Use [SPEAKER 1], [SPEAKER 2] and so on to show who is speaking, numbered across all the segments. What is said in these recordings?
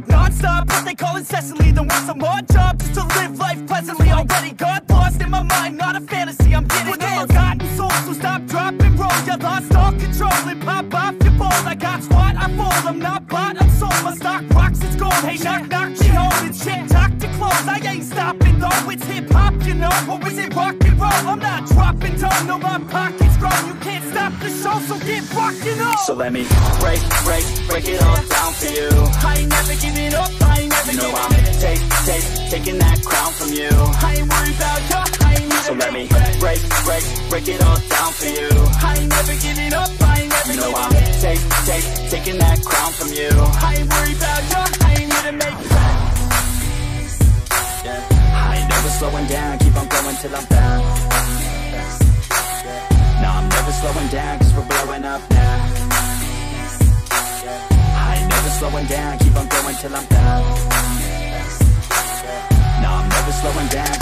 [SPEAKER 1] non-stop. What they call incessantly than work some odd job just to live life pleasantly. Already got lost in my mind, not a fantasy. I'm getting with a forgotten soul, so stop, drop, and roll. You lost all control and pop off your ball. I got squat, I fold. I'm not bought, I'm sold. My stock rocks, it's gold. Hey, knock, knock, she holding shit. Talk to close. I ain't stopping though. It's hip hop, you know, or is it rock and roll? I'm not dropping down, no, my pocket's grown. You can't stop the show, so get rockin' on.
[SPEAKER 2] So let me break, break, break it all down for you.
[SPEAKER 1] I ain't never giving up. I ain't never
[SPEAKER 2] You know
[SPEAKER 1] giving
[SPEAKER 2] I'm take, take, taking that crown from you.
[SPEAKER 1] I ain't worried about you. I ain't never
[SPEAKER 2] So let me break, break, break it all down for you.
[SPEAKER 1] I ain't never giving up. I ain't never
[SPEAKER 2] You know
[SPEAKER 1] giving
[SPEAKER 2] I'm
[SPEAKER 1] up.
[SPEAKER 2] take, take, taking that crown from you.
[SPEAKER 1] I ain't worried about you. I ain't to make
[SPEAKER 2] Yeah. I ain't never slowing down, keep on going till I'm. No, I'm never slowing down, cause we're blowing up now. I ain't never slowing down, keep on going till I'm down. No, I'm never slowing down,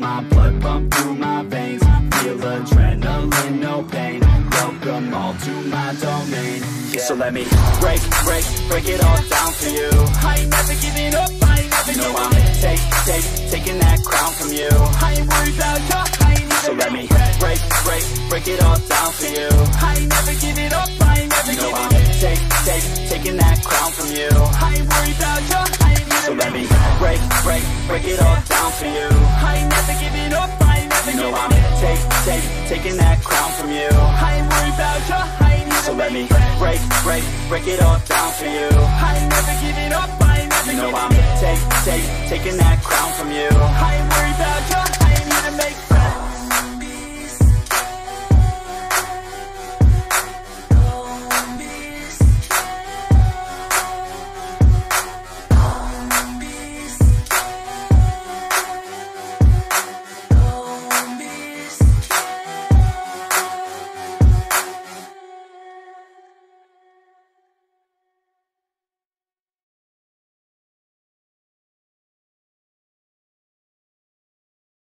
[SPEAKER 2] my blood pump through my veins Feel adrenaline, no pain Welcome all to my domain So let me break, break, break it all down for you
[SPEAKER 1] I ain't never giving up. I ain't never
[SPEAKER 2] You know I'm
[SPEAKER 1] up.
[SPEAKER 2] take, take, taking that crown from you
[SPEAKER 1] I ain't worried about you. I ain't
[SPEAKER 2] So let me break, break, break it all down for you
[SPEAKER 1] I ain't never giving up. I ain't never
[SPEAKER 2] You know I'm
[SPEAKER 1] up.
[SPEAKER 2] take, take, taking that crown from you
[SPEAKER 1] I ain't worried about you.
[SPEAKER 2] Let me break, break, break it all down for you
[SPEAKER 1] I ain't never giving up. I ain't never
[SPEAKER 2] You know I'm
[SPEAKER 1] up.
[SPEAKER 2] take, take, taking that crown from you
[SPEAKER 1] I ain't worried about you. I ain't
[SPEAKER 2] So let me break, break, break it all down for you
[SPEAKER 1] I ain't never giving up. I ain't never
[SPEAKER 2] You know I'm take, take, taking that crown from you
[SPEAKER 1] I ain't